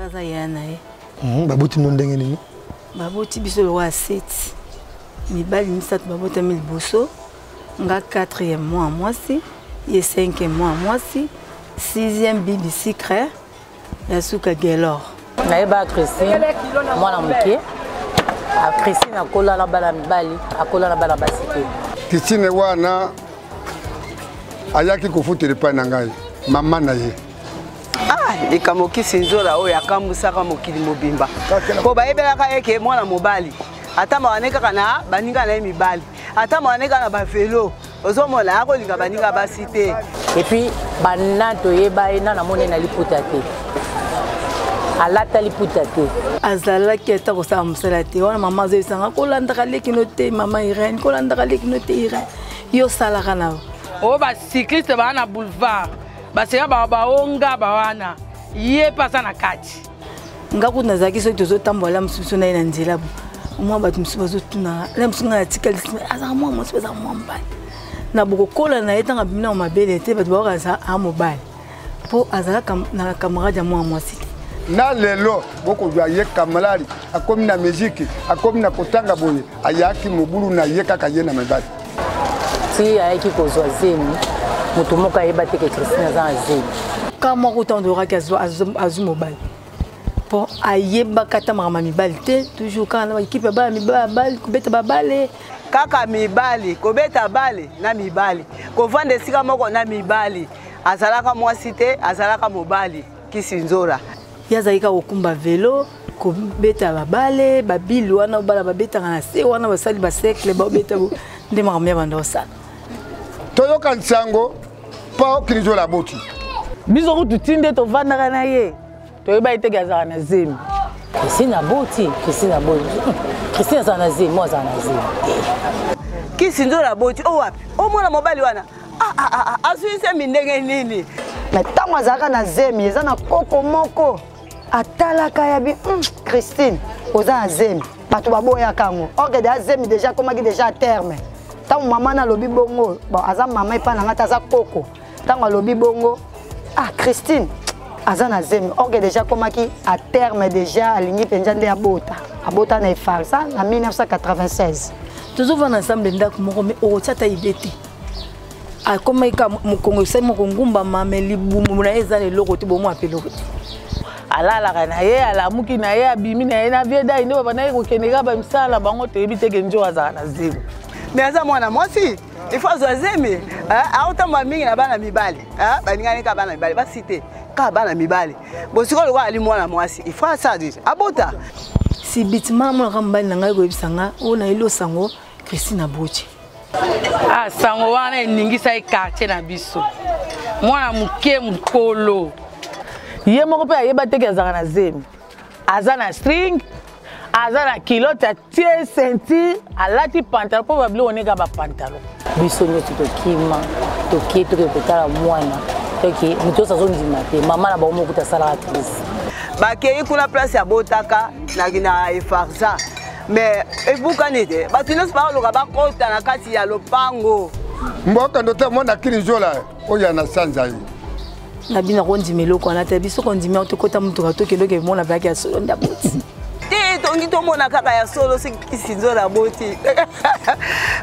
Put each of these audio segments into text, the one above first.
nga aza yaya na ye mhm, baboti no ndenge nini baboti biso lokola seti mibali misato babotami liboso nga 4e mwa mwasi ye 5e mwa mwasi 6e bibi secret ya suka gelor nayeba christine mwana moke christine akola na bana mibali akola na bana basi te christine wana ayaki kofutela epai na ngai mama na ye Ah, likambo kisinzola oyo akambwisaka mokili mobimba mpo bayebelaka ye ke mwana mobali atambaka ne kaka na baninga na ye mibali atambaka ne kaka na bavelo ozomona akolinga baninga basi te epuis bana toyeba ye na namoni na liputa te alata liputa te azalaki ata kosala mosala te wana mama azoyebisanga kolandaka lekino te mama irene kolandaka lekino te irene yo osalaka na oyo bacycliste baa na boulevard baseka baonga bawana ye mpe aza na kati nga kutu nazalaki soki tozotambola mosusu biso na ye na nzela bo mwa bato mosusu bazotuna na mosusu ngai natikali azaka mwa mwasi bazaka mwa mobali na bokokola na ye ntango abimi na mabele te bato baoka aza a mobali mpo azalaka na camarade ya mwa mwasi te na lelo bokozwa ye kamalari akomi na miziki akomi na kotanga boye ayaki mobulu na ye kaka ye na mibali ti ayaki kozwa zemi moto moko ayeba te ke christine aza na zemi kaka moko otandoraki azwi mobali mpo ayebaka ata makambo ya mibali te toujours kaka na baekipe ya mibali kobeta babale kaka mibali kobeta bale na mibali kovanda esika moko na mibali azalaka mwasi te azalaka mobali Kisinzora. Ye azalaki kaka kokumba velo kobeta babale babili wana obala babetaka na se wana basali basekle babeta nde makambo ya banda osala toyoka nsango mpo kinizola aboti biso kutu ti nde tovandaka na ye toyeba ye teke azalaka na zemi kristina aboti kristina aboti kristina azala na zemi mo azala na zemi kisi nzola aboti o wapi o mwana mobali wana Ah, ah, ah, ah, azwi zemi ndenge nini me ntango azalaka na zemi eza na koko moko atalaka ya bi hmm, christine oza na zemi bato baboyaka yango orke deja zemi deja akomaki deja terme ntango mama nalobi bongo aza mama epai na ngai te aza koko ntango alobi bongo ah christine aza na zemi orke deja akomaki a terme deja alingi mpenza nde abota abota na efarsa na 1996 tozovanda ensemble ndako moko me okotya ata ide te akomaki ka mokongo esali moko ngumbama me libumu na ye eza na eloko te bomwa mpe eloko te alalaka na ye alamuki na ye abimi na ye na vie dai nde babandaki kokende kaka bamisala na bango toyebi te kenjo azalaka na zemi me aza mwana mwasi il faut azwa zemi aotambola mingi na bana mibali balingani kaka bana mibali basi te kaka bana mibali bosikoyo lokola ali mwana mwasi il faut asadi abota sibitima monaka mobali na ngai koyebisa nga oyo nayeli osango christine aboche ah, sango wana eningisa ye quartier na biso mwana moke mokolo ye moko mpe ayeba teke azalaka na zemi aza na string aza na kilote atie ceinture alati pantalo mpo babili oneka bapantalo biso nyonso tokima tokie toke kotala mwana toke moto nyonso azondima te mama na bango mokuta asalaka crise bakei kuna place ya botaka na efarsa mais ebukani te bato nyonso bakoloka bakota na kati ya lopango mboka ndote mwana kiri nzola oyo ana sanza ye na bino kondima eloko wana te biso kondima yango tokota motuka tokendoke mona bayaki ya solo nde aboti te tongi tomona kaka ya solo soki kisi nzora aboti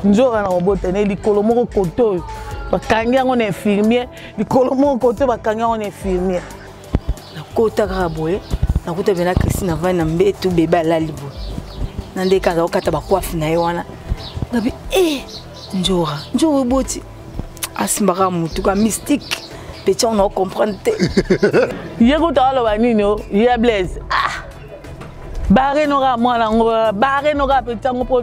nzora na kobota ne likolo moko koto oyo bakangi yango na infirmier likolo moko koto bakangi yango na infirmier nakota kaka boye nakuta bena christine avandi na mbetu bebe alali boye na ndeke azakokata bakwafi na ye wana ngabi e eh, njora njora oboti asimbaka mutu ka mystique petit on a comprendre te ye kutu aloba nini o ye blaise ah bare noka mwana yango bare noka petit yango mpo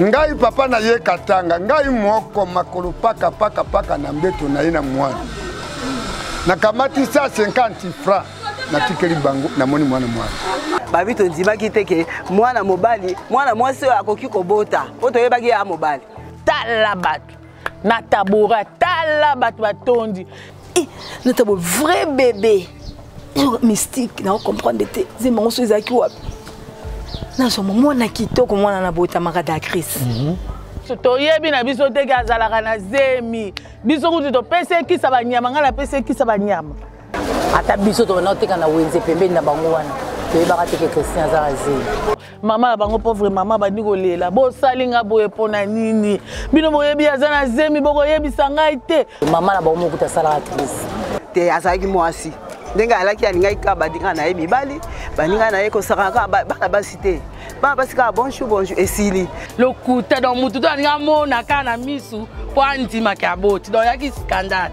ngai papa na ye katanga ngai moko makolo paka paka paka na mbeto na ye na mwana nakamati 150 franc natikeli bango namoni mwana mwana babi tondimaki te ke mwana mobali mwana mwasi oyo akoki kobota mpo toyebaki ya mobali tala bato na tabora tala bato batondi eh, na tabo vrai bebe mystique na comprendre te zemba ngo so ezalaki wapi nazwa mwana kitoko mwana na botamaka dacris mm -hmm. nyonso toyebi na biso teke azalaka na zemi biso kutu topesi ekisa banyama ngai napesi ekisa banyama ata biso tobanda koteka na wenze pembeni na bango wana toyebaka teke christian azala zemi mama na bango pauvre mama bandi kolela bosali nga boye mpo na nini bino boyebi aza na zemi bokoyebisa ngai te mama na bango mokuta asalaka crise te azalaki mwasi ndenge alaki alingaki kaka baninga na ye mibali baninga na ye kosaka kaka bana basi te bana basi kaka bonjour bonjour esili lokuta donc motu to alingi amona kaka na misu mpo andimaka aboti donc yaki scandale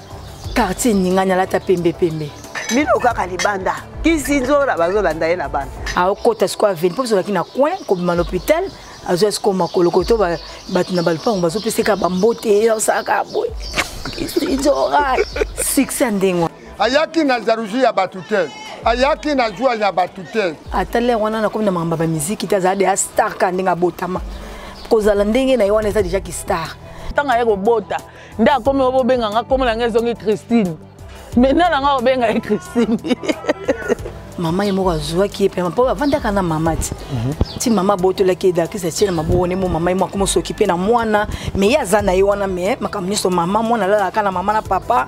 quartier ningani alata pembe pembe mino kaka libanda kisi nzora bazolanda ye na bana aokota sikoyo aveni mpo azolaki na coin kobima l'hôpital azwa sikoyo makolo koto bato na balupango bazopesaka bambote asalaka boye kisi nzora succès ya ndenge ayaki na jalousie ya bato te ayaki na jua ya bato te ata lere wana nakomi na makambo ya bamiziki te azala deya star ka ndenge abotama kozala ndenge na ye wana eza deja kistar ntango aye kobota nde akomi oyo bobenga nga komo na nga ezongi christine me nana nga obenga ye christine mama ye moko azwaki ye mpema mpo bavandaka na mama ti mhm. ti mama abotolaki edakisa tie na maboko ne mo mama ye moko mosoki mpe na mwana me ye aza na ye wana me makambo nyonso mama mwana alalaka na mama na papa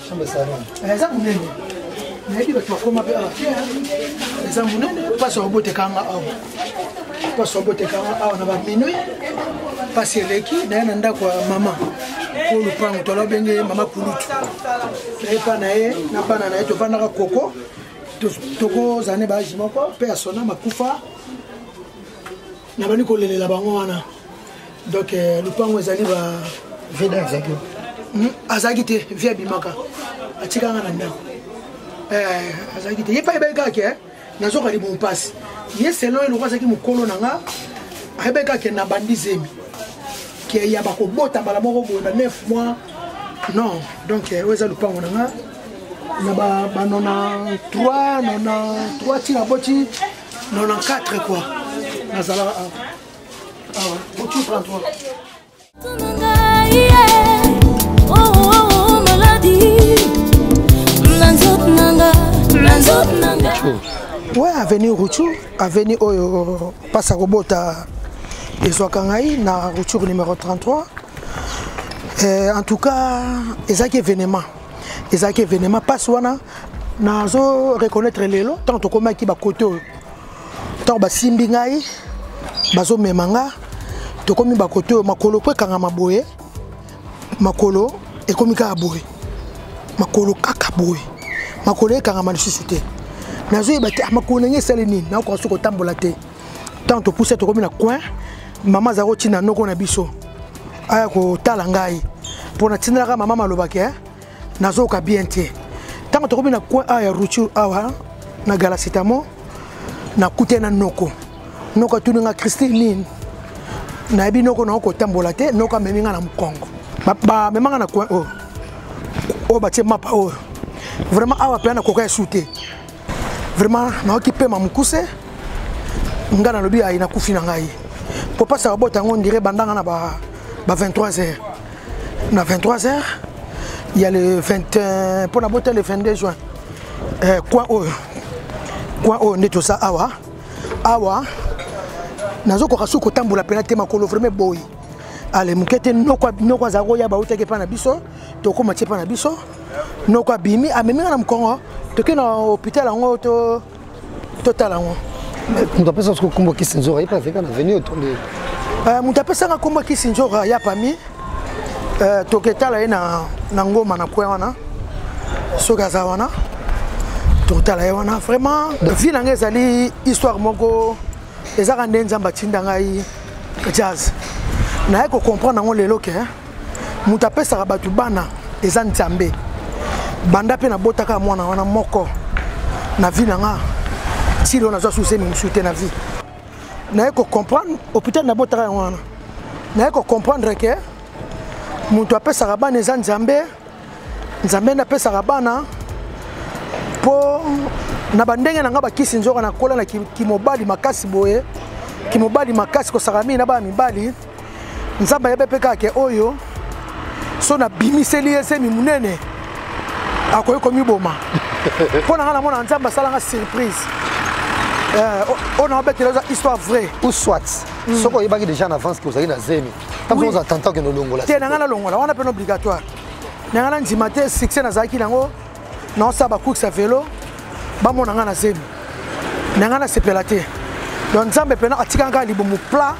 Chambre salon. Eh, eza munene. Nayebi bato bakoma mpe awa. Ah, eza munene, mpasi wakoboteka nga awa. Mpasi wakoboteka nga awa na baminui. Mpasi eleki, naye na ndako ya mama. Mpo lupango tola benge ye mama kulutu. Naye mpa na ye, na bana na ye tofandaka koko. Tokozala ne baage moko, mpe asona makufa. nabandi kolelela bango wana donc euh, lupango ezali ba veda azaki hmm, azalaki te vie abimaka atikanga na ndako eh, azalaki te ye mpe ayebaki kaka ke eh, nazoka libumu mpasi ye selon eloko azalaki mokolo na nga ayebaki kaka ke na bandi zemi ke ya bakobota mbala moko boye na 9 mois non donc eh, oyo eza lupango na nga na banona 3 nona 3 ti naboti 94 quoi nazalaka awa awa botu 33 we aveni rutu aveni oyo mpasa kobota ezwaka ngai na ruture numero 33 eh, en tout cas ezalaki événement ezalaki événement mpasi wana nazo reconnaître lelo ntango tokomaki bakote oyo ntango basimbi ngai bazomema nga tokomi bakote oyo makolo mpo ekangama boye makolo ekomi kaka boye makolo kaka boye makolo ekangama lisusu te nazoyeba te ah, makolo ndenge esali nini nakoka soki kotambola te ntango topusa tokomi na coin mama azalaki kotinda noko na biso aya kotala ngai mpo natindalaka mama malobaki eh? nazoyoka bien te ntango tokomi na coin awa ya routure awa na galasitamo nakute na noko noko atuni nga christine nini nayebi noko nao kotambola te noko amemi nga na mokongo bamema nga na coin oyo oyo batie mapa oyo vraiment awa mpena nakoka esu te vraiment nayoki pema mokuse ngai nalobi aye nakufi na ngai mpo mpasi ya babota yango ondire bandanga na ba, ba 23 heures na 23 heures ya le 20 mpo nabota le 22 juin eh, coin oyo coin oyo nde toza awa awa nazokoka soki kotambola mpena te makolo vraiment eboyi ale moke te noko azala koya bautaki epai na biso tokoma tie mpa na biso noko abimi amemi nga na mokongo toke na hôpital yango totala yango moto apesa soko kombo kisi nzora yepe aveka na veni otonde eh, moto apesaka kombo kisi nzora ya pami eh, toketala ye na ngoma na kwe wana soki aza wana totala ye wana vraiment vie na ngai ezali histoire moko ezaka nde nzambe atinda ngai jazz naye kocomprendre yango lelo ke moto apesaka bato bana eza nzambe banda mpe nabotaka mwana wana moko na vie na nga nsili oyo nazwa susemi mosusu te na vie naye kocomprendre hôpital nabotaka yango wana naye kocomprendre ke moto apesaka bana eza nzambe nzambe nde apesaka bana mpo na bandenge na ngai bakisi nzoka nakola na kimobali makasi boye kimobali makasi kosaka mingi na bana mibali nzambe ayebi mpe kaka ke oyo so nabimiseli ye zemi monene akoki komiboma mpo na ngai namona nzambe asalanga surprise eh, oyo naobetela eza histoire vraie ou soit hmm. soki oyebaki déjà na avance ke ozali na zemi ntango oza tanta okende olongola te na ngai nalongola wana mpe na obligatoire na ngai nandima te succès nazalaki nango naosala bacourse ya velo bamona ngai na zemi na ngai nasepela te donc nzambe mpena atika ngai libumu plat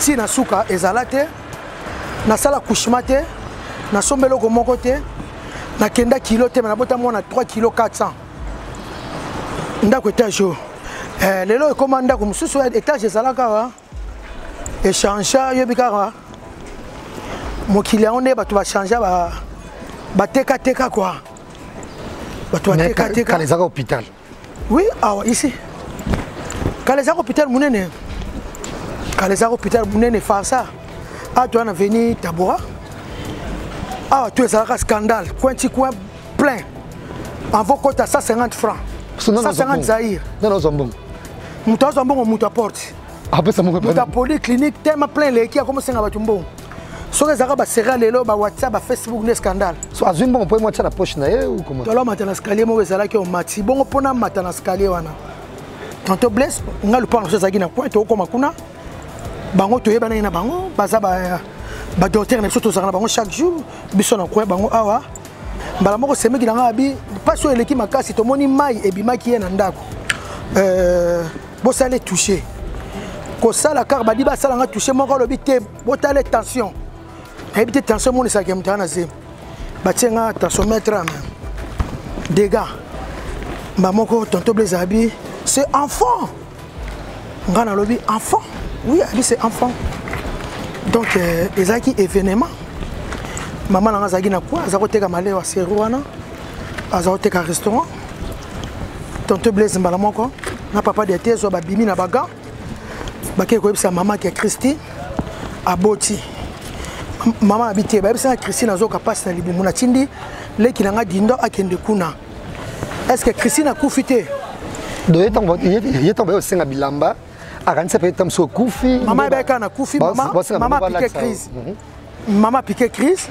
tii na suka ezala te nasala couchema te nasomba eloko moko te nakenda kilo te me nabota mwana 3 kilo 400 ndako etage oyo eh, lelo ekoma ndako mosusu etage ezalaka wa echangea yobi kaka mokili yango nde bato bachangea batekateka kua bato batekateka ezaka hôpital oui awa ici kala ezaka hôpital monene kala ezaka hôpital monene farsa awa toya na veni tabora awa to ezalaka scandale coin ti coin plein avant kota 150 francs 150 zaire nani ozwa mbongo moto azwa mbongo moto aporte apesa moko moto apoli clinique tema plein eleki akomosenga bato mbongo soki ezalaka basera lelo bawhatsapp bafacebook nde scandale so azwi mbongo mpo emwatya na poche na ye tolo amata na scalier moko ezalaki omati bongo mpo namata na scalier wana tanto blaise ngai lupango mosusu ezalaki na coin tokokoma kuna bango toyebanaki na bango baza badoktere na biso tozalaka na bango chaque jour biso na koya bango awa mbala moko semeki na ngai abi mpasi oyo eleki makasi tomoni mai ebimaki ye na ndako euh, bosala etouche kosala kaka badi basala ngai touche moko alobi te botala tension nayebi te tension emonisaka moto aa na zemi batie ngai tension mètre ame dégât mba moko tonto blaise abi c'est enfant nga nalobi enfant oui abi c'est enfant donc euh, ezalaki événement mama na nga azalaki na kua aza koteka maleo ya seri wana aza koteka restaurant tonto blaise mbala moko na papa de tezwa babimi na bagan bakei koyebisa mama ke christi aboti mama abi te bayebisa na christine azoka mpasi na libumu natindi leki na nga dindo akende kuna est ce que christine akufi te donc ye ntango ye ntango baye osenga bilamba akanisa mpe ntango mosusu okufi mama ebaki kaka na kufi mama pike crise mama pike crise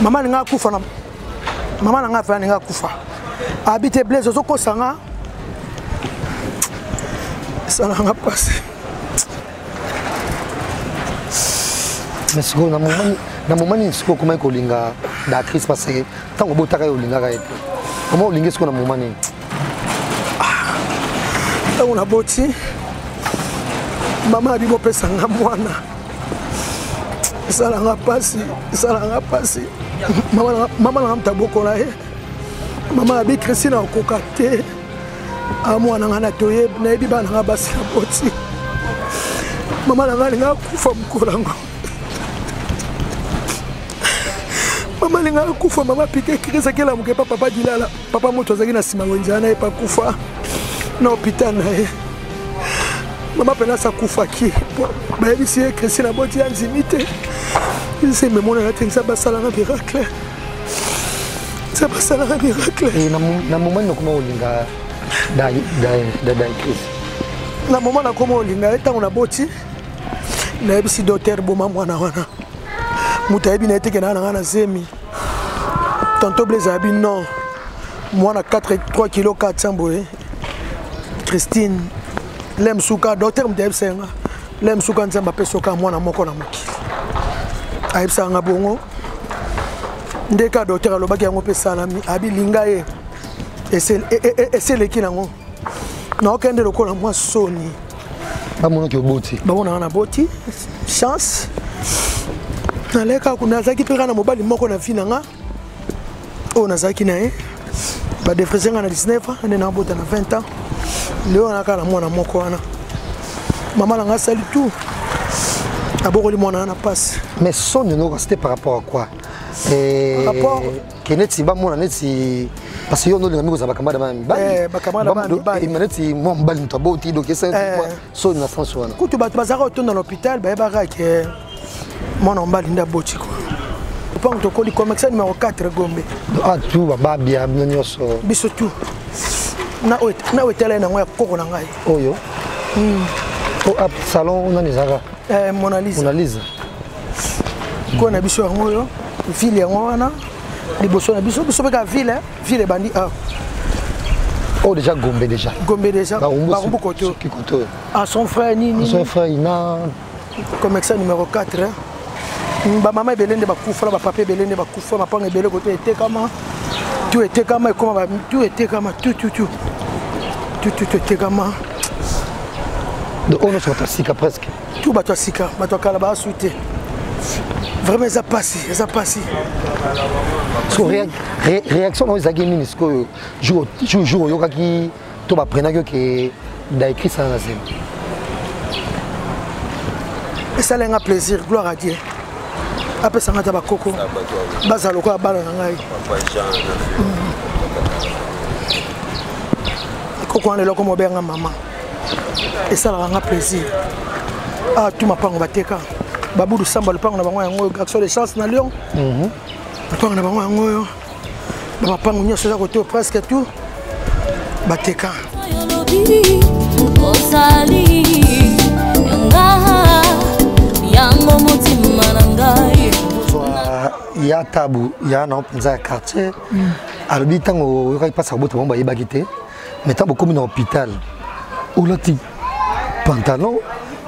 mama alinga akufa na mama na ngai afa alinga akufa abi te blaise ozokosanga esalanga mpasi mais sikoyo na momani na moma nini sikoyo okomaki kolinga beatrice parce que ntango obotaka ye olingaka ye te koma olingi sikoyo na moma nini ntango ah. naboti mama abi bopesa nga mwana esala nga mpasi esala nga mpasi mama na nga mtabokola ye mama abi christine akoka te amwana nga na toyebi nayebi bana nga basi na boti mama na nga alinga akufa mokolo yango mama alinga akufa mama pike krise akela moke pa papa dilala papa moto azalaki na nsima wenze wana ye pakufa na hopital na ye mama penasi akufaki bayebisi ye kristina boti ya nzimi te nzembe emonana te nzambe asalanga miracle nzambe asalaka miracle eh, na moma nini okoma kolinga dankris na moma nakoma kolinga ye ntango naboti nayebisi doter boma mwana wana moto ayebi na ye tekena na ngai na zemi tanto blaise abi non mwana 3 kilo 400 boye christine le msuka doter moto ayebisa ye nga le msuka nzambe apesoka mwana moko na mokili ayebisaka nga bongo nde ka docteur alobaki yango mpe esalami abilinga ye eseleki nango naokende lokola mwa soni bamonaki oboti bamonaka na boti chance naleka kuna azalaki mpe kaka na mobali moko na vi na nga oyo nazalaki na ye badefrese nga na 19 ans nde nabota na 20 ans lelo wana kaka na mwana moko wana mama na nga asali tout abokoli mwana wana na mpasi mais soni noko c'était par rapport à quoi ke neti bamona neti parce que yo ndolinga mikoza bakamada bana mibali neti mwa mobali moto aboti donc soni na france wana kutu bato bazalaka otonda na hôpital bayebaka ke mwana mobali nde aboti ko lopango tokoli commerçant numéro 4 gombe atu ah, bababia bino nyonso biso tu na oyo etala ye nango ya koko na ngai oyo hmm. oh, ah, salon nani ezalaka eh, monalise kona biso yango oyo ville yango wana liboso na biso biso mpe ka ville Ville bandi ah. Oh déjà Gombe déjà. Gombe déjà. Barumbu Koto. Qui Koto. À son frère ni ni. Son frère Ina. Comme ça numéro 4. Hein. Ba maman ebele nde bakufa ba papa ebele nde bakufa ba panga ebele koto etekama. Tu etekama ekoma ba tu etekama tu tu tu. Tu tu etekama. Donc on se retrouve presque. tu bato ya sika bato ya kala baasui te vraiment eza mpasi eza mpasi réaction nao ezalaki nini sikoyo jour jour oyokaki to baprenaki yo ke daekri sala na zemi esala nga plaisir gloire à dieu apesa nga ata bakoko bazala lokola bana na ngai mm. koko wana eloko mobenga mama esalaka nga plaisir awa ah, tu mapango bateka babudu samba lopango na bango yango oyo garçon de chance na lyon mhm. lopango na bango yango oyo na mapango nyonso eza kote presque tout bateka ozali yanga yango motima na ngai ya tabu ya na mpenza ya quartier mm. alobi ntango oyokaki mpasi ya kobota bango bayebaki te mais ntango bokomi na hôpital olati pantalon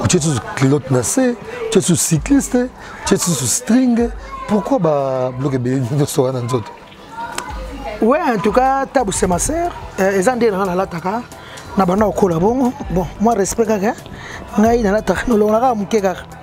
otie susu culotte na se otie susu cycliste otie susu string pourquoi babloke ebele nyonso wana nzoto oui en tout cas tabu c'est ma sœur euh, eza nde nanga nalataka na banda kokola bongo bon moi respect kaka ngai nalataka nolongo na kaka moke kaka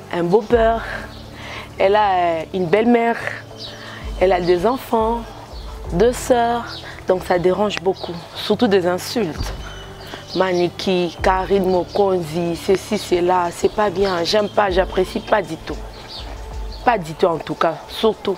un beau-père, elle a euh, une belle-mère, elle a des enfants deux sœurs, donc ça dérange beaucoup, surtout des insultes. Maniki, Karine Mokonzi, ceci, cela, c'est pas bien, j'aime pas, j'apprécie pas du tout. Pas du tout en tout cas, surtout,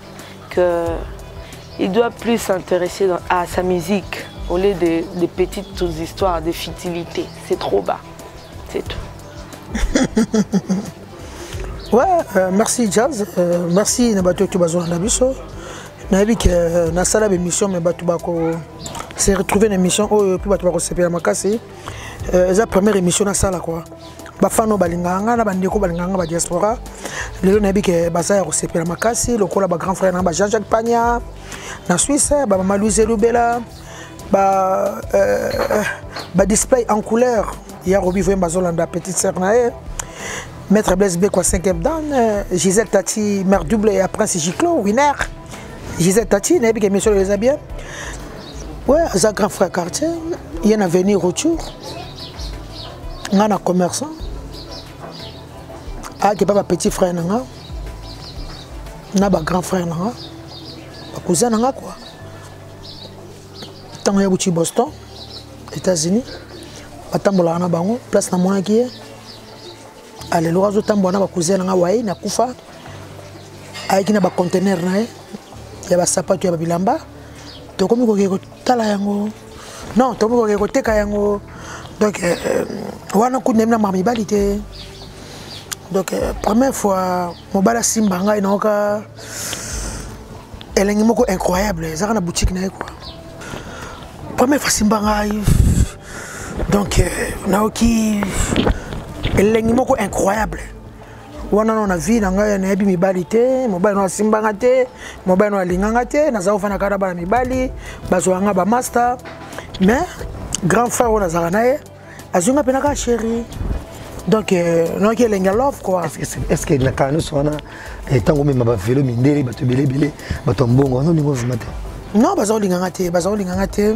que il doit plus s'intéresser à sa musique au lieu des de petites histoires de futilité. C'est trop bas. C'est tout. ouais, euh, merci Jazz. Euh, merci Nabato Tubazo Nabiso. nayebi ke euh, nasala baémission me bato bako se retrouve na émission oyo mpe bato bakosepela makasi euh, eza première émission nasala kua bafani oyo balingaka ngai na bandeko balingaka ngai badiaspora lelo nayebi ke baza ya kosepela makasi lokola bagrand frère na ba jean jacques pagna na suisse bamama louise elubela ba, euh, euh ba display en couleur ya robi voyem bazolanda petite sœur na ye maître blaise bekwa 5e dan euh, gisèle tati mère double ya prince giclo winner Gisèle Tati, nayebi ke misolo eza bien. Ouais, aza grand frère quartier, ye na venir retour. Nga na commerçant. Ah, ke pas ba petit frère na nga. Na ba grand frère na nga. Ba cousin na nga quoi. Tango ya buti Boston, États-Unis. Batambolaka na bango, place na monaki ye. aleloka azotambola na bakuze na ngai waye na kufa ayaki na bacontener na ye ya basapato ya babilamba tokomi kokee kotala yango non tokomi kokee koteka yango donc euh, euh, wana kuna yemi na maka mibali te donc euh, première fois mobali asimba ngai naoka elengi moko incroyable ezaka na boutique na ye kua première fois asimba ngai donc euh, nayoki elengi moko incroyable wana no na vie na ngai nayebi mibali te mobali no asimba nga te mobali no alinga nga te nazala kofanda kaka na bana mibali bazwaka nga bamaster mais grand frère oyo nazalaka na ye azwi nga mpenaka chéri donc euh, noki elengi ya love quoi est ce que na kala nyonso wana ntango eh, omema bavelo mindele bato ebele ebele bato ya mbongo wana olingi ovima te non baza kolinga nga te baza kolinga nga te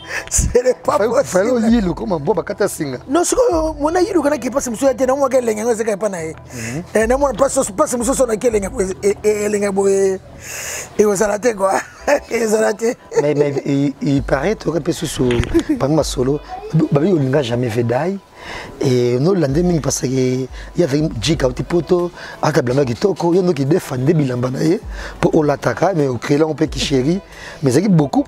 fale oyiluka mabwa bakata singa no sikoyo mona yiluka naki mpasi mosusu ya te namwaka elengi yango ezeka epa na ye mhm. eh, namona mpasi mosusu naki elengi e, e, elengi boye ekozala te kua ezala te il paraît toyoka mpe susu bango masolo babi olinga jamais vedai e nolande mingi parce que ye azali jika uti poto ata bilamba kitoko yo ndoki defande bilamba na ye mpo olataka mais okreela yango mpe kisheri mais ezalaki beaucoup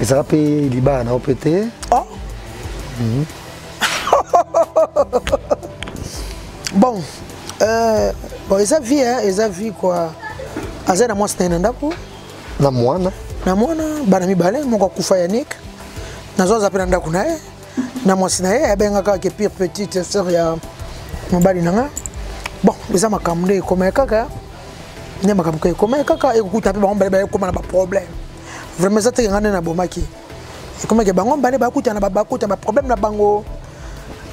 ezalaka mpe libala na yo mpe te oh. mhm. bon euh, bon eza vie hein, eza vie quoi aza na mwasi na ye na ndako na mwana na mwana bana mibale moko akufa yanik nazo aza mpe na ndako na ye na mwasi na ye abengaka ke pire petite sœur ya mobali na nga bon eza makambo nde ekomaya kaka nde makambo ekomaya kaka ekokuta mpe bango mbale baekoma na baproblème vraiment eza teke ngai nde nabomaki ekomaki bango mbale bakutana bakutana baproblème na bango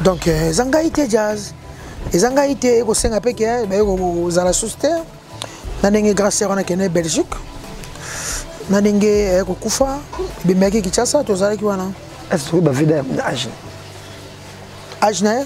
donc euh, eza ngai te jazz eza ngai te ekosenga mpe ke baye kozala susu te na ndenge gracier wana kende belgique na ndenge aye eh, kokufa ebemeyaki kinshasa tozalaki wana est ce que bavida ya age age na ye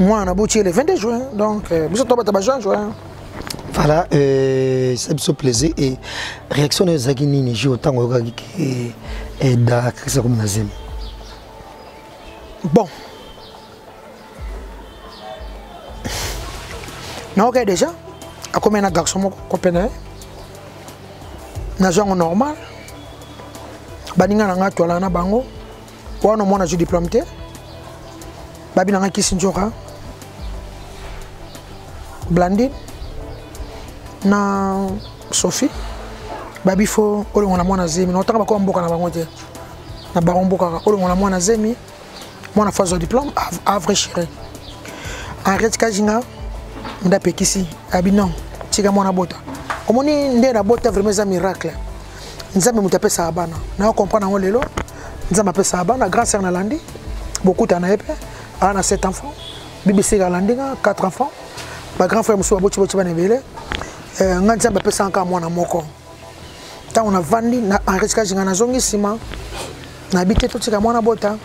mwana na boti ele 22 juin donc euh, biso tobata ba juin juin voilà euh, eza biso plaisir e réaction nayo ezalaki nini jour ntango oyokaki ke eda akakisa komi na zemi bon naokai déjà akomi na garçon moko kope na ye nazwa yango normal baninga na ngai atwalana na bango wana omona azwi diplome te babi na ngai kisi nzoka blandine na sophie babi fo olongola mwana zemi na otanga bakoma mboka na bango te na bango mboka kaka olongola mwana zemi mwana fo azwa diplome avre chere henriette kajinga nde apekisi abi non tika mwana bota omoni nde na bota vraiment eza miracle nzambe moto apesaka bana nayo comprendre yango lelo nzambe apesaka bana grâce na landi bokuta na ye mpe aa na 7 enfant bbc kalandi nga 4 enfant bagrand frère mosusu baboti boti bana ebele eh, nga nzambe apesaka kaka mwana moko ntango navandi na enregistrage nga nazongi nsima nayebi te totika mwana bota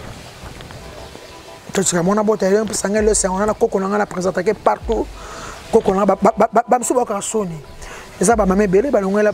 totika mwana bota elongi mpesa ngai lesi yango na koko na ngai na présentake partout koko na ngai bamosusu bakokaka soni eza bamama ebele balongwela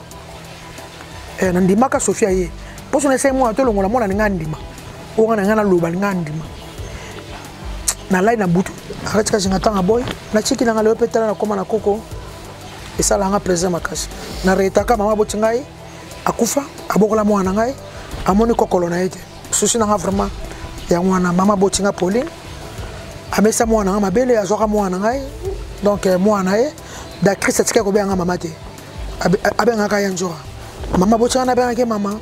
eh, nandimaka sofi aye mposo na esai mwana tolongola mwana ninga andima oyo nga na ngai naloba ninga andima nalai na butu akatika zinga ntango aboyi natiki nanga lelo mpe tala nakoma na koko esala nga plaisir makasi na retaka mama aboti ngai akufa abokola mwana na ngai amoni kokolo na ye te susi na nga vraiment yango wana mama aboti nga pauline amesa mwana na ngai mabele azwaka mwana na ngai donc eh, mwana na ye dactrice atikaki kobenga nga mama te abengaka ya nzora mama botyaka na abengaki mama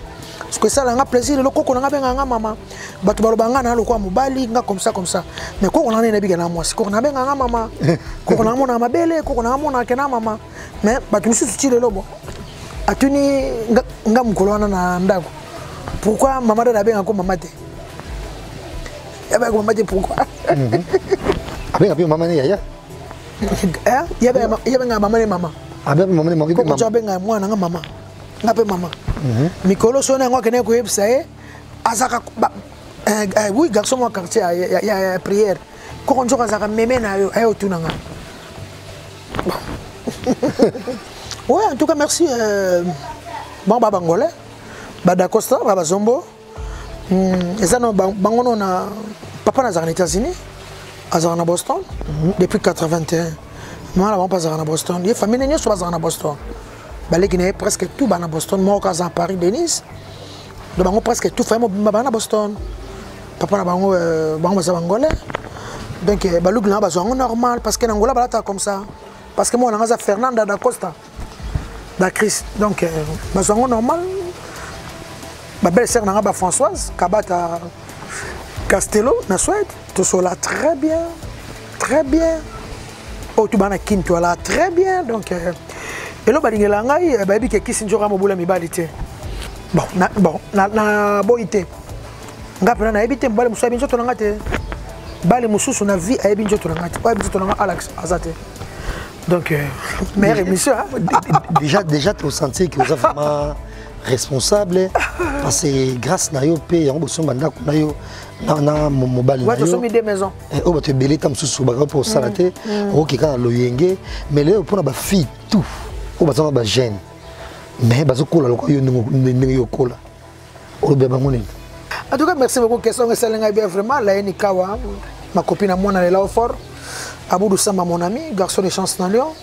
soki esala nga plaisir lelo koko na nga abengaka nga mama bato baloba nga na lokola mobali nga comme ça comme ça mais koko na nga nene abika na mwasi koko na abengaka nga mama koko na nga monaka mabele koko na nga monaka ke na mama mais bato mosusu ti lelo bo atuni nga mokolo wana na ndako pourquoi mama dada abengaka ko mama te yabengaka mama te pourquoi mhm. abengaka mpe mama ne yaya eh ya ba ya ba mama ne mama abe mama ne mama ko jabe nga mwana nga mama nga pe mama mhm. mikolo so na ngo kene ko yebisa ye azaka eh, eh, oui garçon mo quartier ya ya prière ko ko nzoka azaka meme na yo ayo tuna nga ouais en tout cas merci euh, bon baba ngolais badacosta baba zombo Hmm, eza na bango no na papa nazalaka na états-unis azalaka na boston mhm. depuis 81 mwana bango mpe azalaka na boston ye famille nyonso bazalaka na boston baleki na ye presque tout bana boston moko aza na paris denise do bango presque tout famille mobimba bana boston papa na bango euh, bango baza bangolais donc euh, baluki na bango bazwa yango normal parce que na ngola balataka comme ça parce que mwana nanga aza fernanda da costa ba crise donc euh, bazwa yango normal ba belle sœur na nga ba françoise kabata castello na suède tosola très bien très bien oyo oh, tobana kin toala très bien donc euh, elo balingela ngai euh, bayebi ke kisi nzoka mobula mibali te bon na, bon, na, na boyi te nga mpena nayebi te mobali mosusu ayebi nzoto na nga te bali mosusu na vie ayebi nzoto na nga te oyebi nzoto na nga alex aza te Donc, euh, meilleure émission. Hein? Déjà, déjà, tu as senti que vous avez vraiment responsable parce que grâce na yo mpe yango bosomba ndako na yo na mobali na yo eh, oyo bato ebele ta mosusu bakaka mpo osala te mm, mm. okoki kaka na loyenge mais lelo mpona bafille tout oyo bazanga bagene mais bazokola lokola yo ndenge yo okola olobi ya bango nini en tout cas merci beaucoup question yango esali ngai bien vraiment layeni kawa makopi na mwana lelao fort aboudou samba mon ami garçon de chance na lyon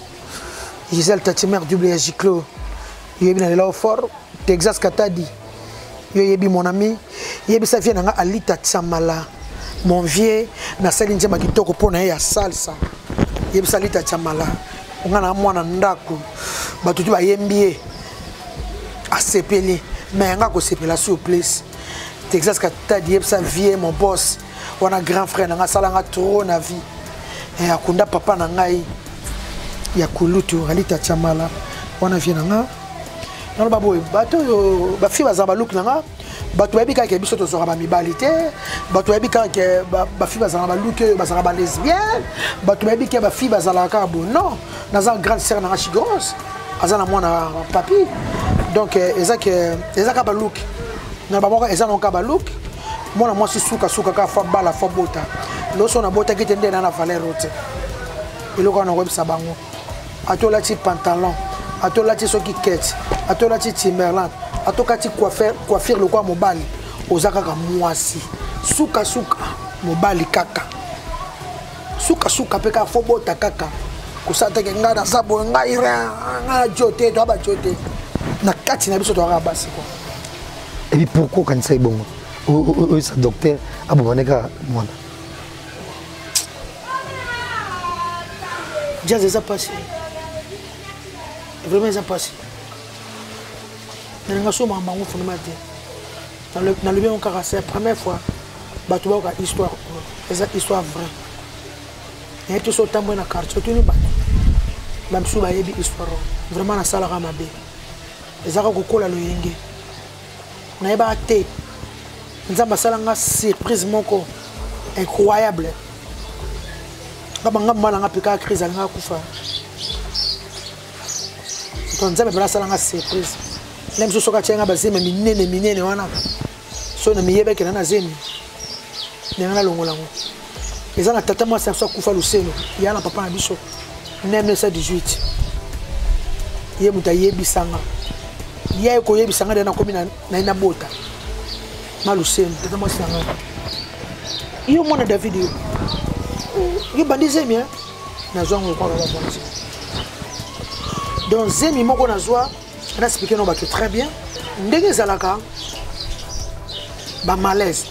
gisèle tatimer double ya giclo yoyebi na lelao fort texas katadi yo yebi mon ami yebisa vie na nga alita tiamala mon vieux nasali nzemba kitoko mpo na ye ya salsa yebisa alita tiamala nga na mwana ndako bato ti bayembi ye asepeli me yanga akosepela sur place texas katadi yebisa vie mon boss wana grand frère na ngai asalanga trop na vie eh, akunda papa na ngai ya kulutu alita tiamala wana vie na ngai naloba boye bato oyo bafi baza baluki na ngai bato bayebi kaka biso tozwaka bamibali te bato bayebi kaka ke bafi bazalaka baluki oyo bazalaka balesbienne bato bayebi ke bafi bazalaka kaka bono naza grande sœur nanga chigoros aza na mwana papi donc eh, eza ke eh, eza ka balook na bamoko eza na ka balook mwana mwasi sukasuka kaka fa bala fa bota loso nabotaki te nde na na valeur oyo te eloko wana nakoyebisa bango ata olati pantalon ata olati soki kete ata olati timberland ata okati coiffure lokola mobali oza kaka mwasi sukasuka mobali kaka suka suka pe ka fo bota kaka kosala teke ngai naza boye ngai ngai jo te toya bajo te na kati na biso toyaka basi kua ebi pourkui okanisaki bongo oyesa docteur abomane kaka mwana jaz eza mpasi vraiment eza mpasi nalinga somaka bango fonema te nalobi yango kaka c'est première fois bato bayoka histoire oyo eza histoire vrai nayebi te so otambwe na quartier otuni bato bamisusu bayebi histoire oyo vraiment nasalaka mabe ezaka kokola loyenge nayebaka te nzambe asala nga surprise moko incroyable nga bangambo bana nga mpe kaka crise alinga akufa to nzambe mpela asalanga surprise na biso soki atyanga bazemi minene minene wana so na miyebekela na zemi ndenge nalongola yango eza na tata mwasi na biso akufa loseno ya na papa na biso na 1918 ye moto ayebisanga ye aye koyebisanga nde nakomi naye nabota na loseno tata mwasi na ngai yo mwana david yo yo bandi zemi nazwa yango lokola baba bonzo donc zemi moko nazwa na explike no bato très bien ndenge ezalaka bamalaise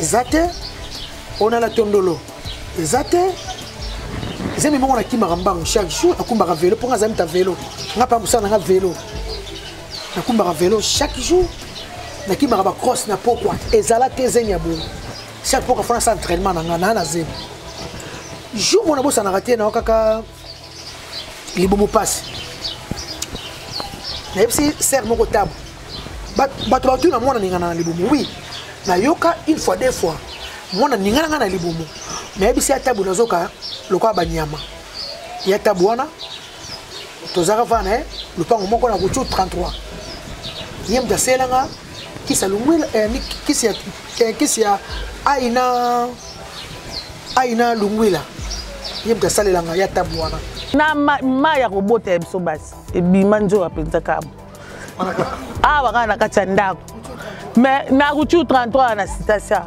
eza te ona la tondolo eza te zemi moko nakimaka mbango chaque jour nakumbaka velo mpo nga azali mita velo nga mpa mosala na nga velo nakumbaka velo chaque jour nakimaka bacross na pokwa ezala te zemi ya boye chaque fois kafana sa entraînement na nga na na zemi jour mona bosanaka te na kaka libumu pasi nayebisi serre moko tabo bato batu na mwana ningana na libumu wi nayoka une fois deux fois mwana ningana nga na libumu nayebisi ya tabo nazoka lokola banyama ya tabo wana tozalaka vana eh, lopango moko na kutu 33 ye moto aselanga kisi ya lungwela eh, kisi ya eh, kisi ya ai na ai na lungwela ye moto asalelanga ya tabu wana na ma ya kobota ya biso basi ebima nzoka mpenza kabo awa kaka na kati ya ndako me na kutu 33 na sitasa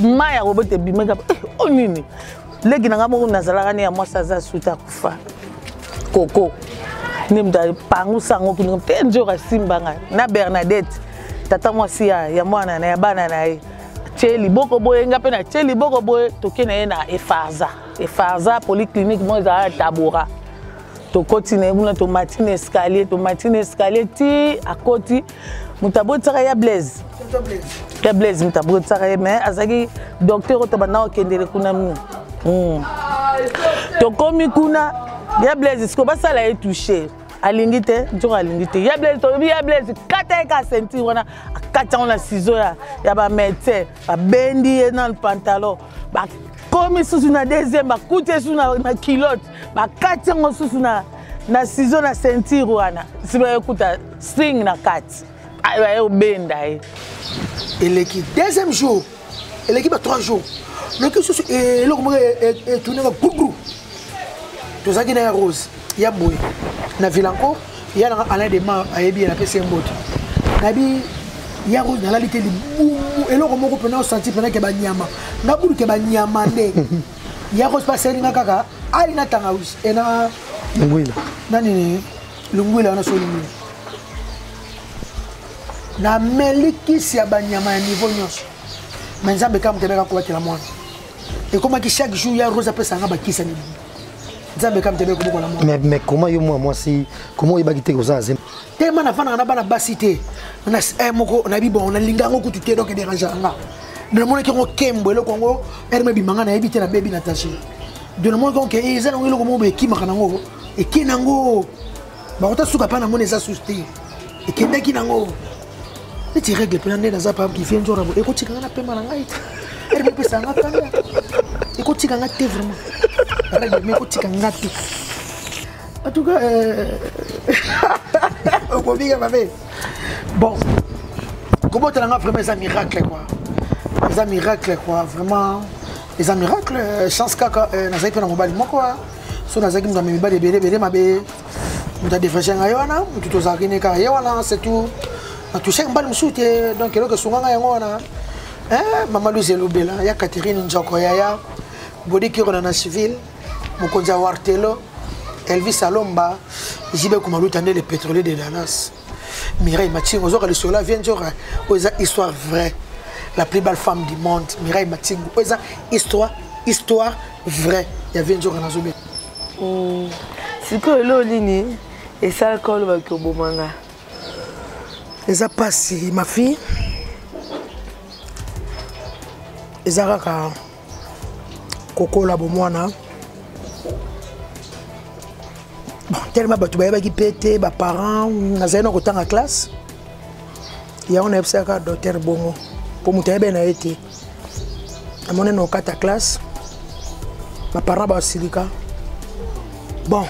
ma ya kobota ebimaka eh, o oh, nini leki na ngai moko nazalaka ne ya mwasi aza suta kufa koko nde moto apangusa yango kino mpe nzoko asimba ngai na bernadette tata mwasi ya, ya mwana na ya bana na ye tie liboko boye nga mpe na tie liboko boye toke na ye na efarza efarza polyclinique moko ezalaka tabora tokoti na ye kuna tomati na escalier tomati na escalier ti akoti moto abotisaka ya blaise ya blaise moto abotisaka ye mais azalaki docteur oyo tabanda kokendele kuna mini hmm. tokomi kuna ya blaise siko basala ye touche alingi te nzoko alingi te ya blaise toyebi ya blaise kata ye ka ceinture wana akati yango na sizo ya, ya bamédecin babendi ye na pantalon bakomi susu na deuxième bakuti ye susu na, na kilote bakati yango susu na na sizo na ceinture wana nsima yokuta string na kati aye obenda ye eleki deuxième jour eleki ba trois jours loki susu eloko moko etunaka gugru tozalaki na ya rose ya boye na villancourt ya nanga alain dema ayebi ye napesi ye mbote nayebi ya rose nalali te libumu eloko moko mpena osanti mpena ke banyama nabuluke banyama nde ya rose mpe asalinga kaka ali na tangawisi ena ngwila na nini longwela wana soni nini nameli kisi ya banyama ya niveau nyonso me nzambe kaka moto ebeka kobatela mwana ekomaki chaque jour ya rose apesa nga bakisa nini nzambe kaka moto ebeka kobokola mwana mais comment yo mwa mwasi comment oyebaki te koza azema tellement nafandaka na bana basi te eh, moko nayebi bongo nalinga yango kutu te donc edérangea nga namonaki yango kembo eloko yango erme ebima nga nayebi te nabebi na tache de namonaki yango ke eh, eza nango eloko moko boekimaka nango eke nango bakota suka mpa namoni eza susu te ekendaki nango neti règle mpena nde naza pa kivie nzora bo ekotika nga na pema na ngai te ere bopesa nga kanda ekotika nga te vraiment règle me ekotika nga te en tout cas euh, okobika mabe bon kobotela nga vraiment eza miracle quoi eza miracle quoi vraiment eza miracle euh, chance kaka euh, nazali mpe na mobali moko so nazalaki moto ya mibali ebele ebele mabe moto adefrage ngai wana motu tozalaki ne kaka ye wana surtout natouchaki mbali mosusu te donc eloko esunga ngai yango wana eh, mama louise elobela ya catherine njoko yaya bodi kirona na civil mokonzi ya wartelo elvis alomba jibe kumaluta nde le pétrolier de danas Mireille Matingo ozoka lisolo ya Vieux Njora oyo eza histoire vraie la plus belle femme du monde Mireille Matingo oyo eza histoire histoire vraie ya Vieux Njora nazobela hmm. sikoyo eloo nini esalaka olobaki oboma nga eza mpasi ma fille eza kaka kokola bomwana bon, telema bato bayebaki mpe te baparent nazali na kotanga classe yango nayebisaka docteur bongo mpo moto ayebi na ye te namoni na okata classe baparent basilika bon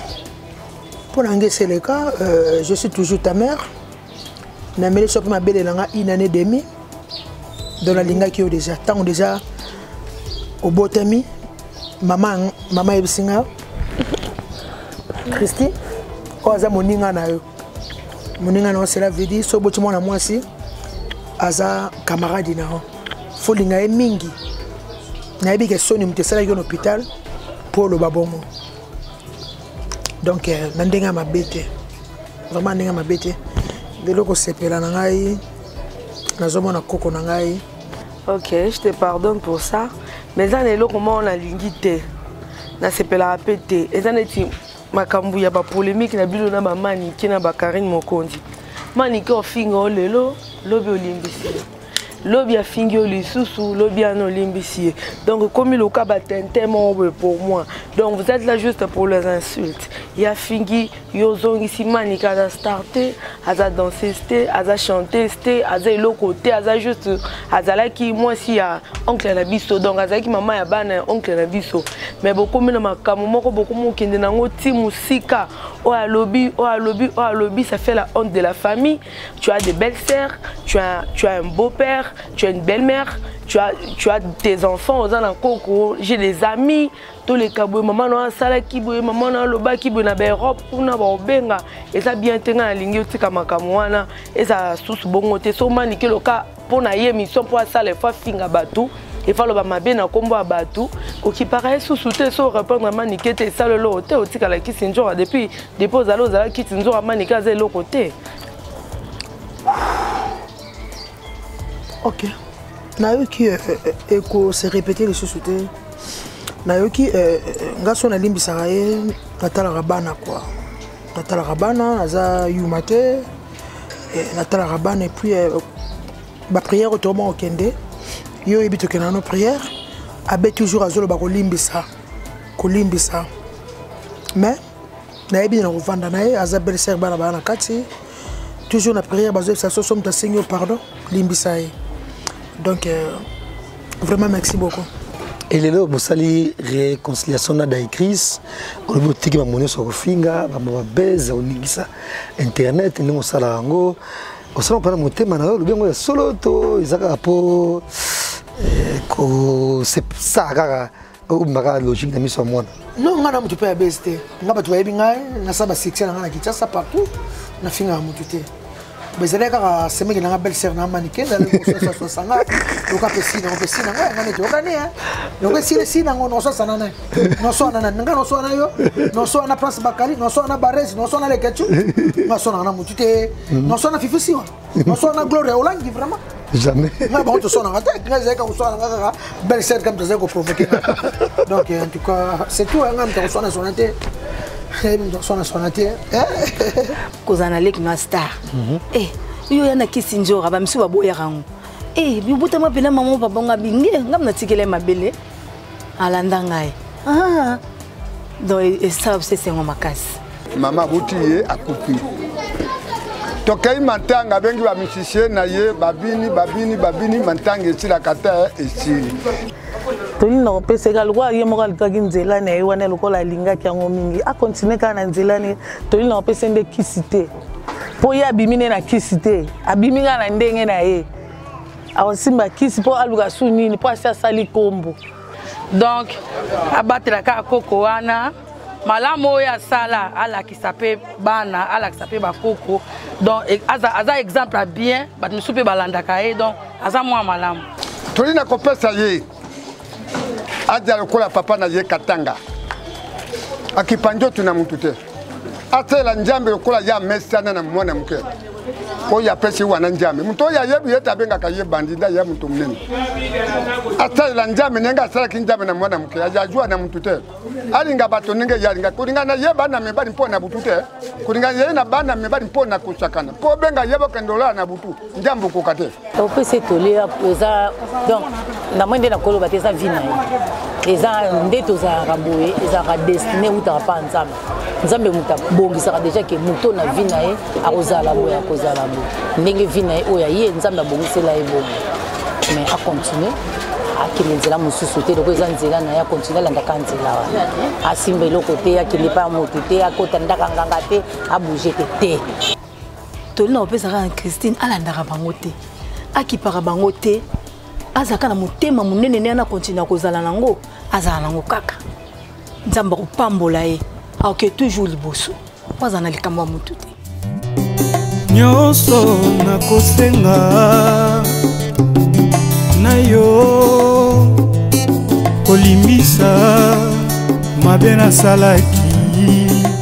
mpo na ngai seleka euh, je suis toujours ta mère na mele soki mabele na nga une année demi donc nalingaki yo déjà ntango déjà obotami mama mama ayebisi nga christi oyo aza moninga na yo moninga na yo cela veut dire soki oboti mwana mwasi aza camarade na yo folinga ye mingi nayebi ke soni moto esalaki yo na hôpital mpo oloba bongo donc euh, na ndenge ya mabe te vraiment ndenge mabe te lelo kosepela na ngai nazomona koko na ngai ok je te pardonne pour ça mais eza na eloko moko nalingi te nasepelaka mpe te eza neti makambo ya bapolémike na bino na bamanike na bakarine mokonzi manike ofinga o lelo lobi olimbisi ye lobi afingi yo lisusu lobi ana olimbisi ye donc ekomi loka batente moko boye pour moi donc vous êtes là juste pour les insultes ye afingi yo ozongisi manika aza star te aza danseuse te aza chanteuse te aza eloko te aza juste azalaki mwasi ya oncle na biso donc azalaki mama ya bana ya oncle na biso mais bokomi na makambo moko bokomi kokende na yango ti mosika oyo alobi oyo alobi oyo alobi ça fait la honte de la famille tu as des belles sœurs tu as, tu as un beau père tu as une belle mère tu as, tu as tes enfants oza na koko j'ai des amis toleka boye mama na asalaki boye mama na alobaki boye na baeurope kuna baobenga eza bien te ngai nalingi otika makambo wana eza susu bongo te so manike loka mpo na ye mission mpo asala efo afinga bato efa aloba mabe na nkombo ya bato kokipaka ye susu te so orepondre manike te esala eloko te otikala kisi nzora depuis depuis ozali ozala kisi nzora manike aza eloko te ok nayoki ekose euh, euh, euh, repete lisusu te nayoki eh, eh, nga so nalimbisaka ye natalaka bana kua natalaka bana naza yuma te eh, natalaka bana epuis baprière otoma okende yo oyebi tokenda nano prière abe toujours azoloba kolimbisa kolimbisa mais nayebi nde na kovanda na ye aza belle sere bana baa na kati toujours na prière bazoyebisa soso moto asengi yo pardon limbisa ye donc euh, vraiment merci beaucoup elelo bosali réconciliation na daicris olobi otiki bango nyonso kofinga bango babese koningisa internet ndenge osala yango osala mpona motema na yo olobi yango ya solo to eza kaka mpo eh, kosala kaka obima kaka logique na miso ya mwana no ngai na motu mpe ya base te ngai bato bayebi ngai nasala basuccès na ngai na kinshasa partout nafingaka motu te ezalaki kaka semeki na ngai belle sere na manike naosasa nga loka mpe si nango mpe si nango yanga neti okani e noko esili si nango nososana na noswana na nga noswana yo noswana na prince bakali noswana na barese noswana na leketchu nasoanaka na motu te noswana fifi siwa oswana gloria olangi vraiment jamais ngai bango toswanaka te ngai ezalaki kakoswana nga kaka belle sere kami tozali koprovoke donc en tout cas c'est tout ngai mita koswana swana te nayebi mita koswana swana te kozala na leki na star e yo ya na kisi njora bamisusu baboyaka yango e bibotama mpena mama babango abinge ngai mnatikela ye mabele alanda ngai ah. donc e, esala biso esengo makasi mama abuti ye akufi tokei matanga abengi bamifisie na ye babini babini babini matanga esilaka te esili toli na kopesa eka lokola ye moko alukaki nzela na ye wana lokola alingaki yango mingi akontinue kaka na nzela ne toli na kopesa nde kisi te mpo ye abimi nde na kisi te abimi kaka na ndenge na ye akosimba kisi mpo aluka su nini mpo asi asali nkombo donc abatela kaka koko wana malamu oyo asala alakisa mpe bana alakisa mpe bakoko donc e, aza, aza exemple ya bien bato mosusu mpe balandaka ye donc aza mwa malamu toli na kopesa ye aja lokola papa na ye katanga akipa nzoto na motu te asalela nzambe lokola ye amesana na mwana moke oyo apesi wana nzambe moto oyo ayebi ye te abengaka ye bandi nda ya moto monene asalela nzambe ndenge asalaki nzambe na mwana moke azwa na motu te alinga bato ndenge ye alinga kolinga na ye bana mibali mpo na butu te kolinga ye na bana mibali mpo na kosakana mpo obenga ye bokende olala na butu njambe okoka te opesi etoli eza donc na moi nde nakoloba te eza vi na ye eza nde tozalaka boye ezalaka destine eutaka mpa nzambe nzambe moto abongisaka deja ke moto na vi na ye akozala boye akozala boye ndenge vi na ye oyo aye nzambe abongisela ye bongo mais acontinue akende nzela mosusu te loko eza nzela na ye akontinue alandaka nzela wana asimba eloko te akende epai ya moto te akota ndaka nganga te abouge te te toli na kopesaka na christine alandaka bango te akipaka bango te azalaka na motema monene nde ana kontinua kozala na yango azala na yango kaka nzambe akopambola ye aoke toujours liboso mpo azala na likambo ya motu te nyonso nakosenga na yo kolimbisa mabe nasalaki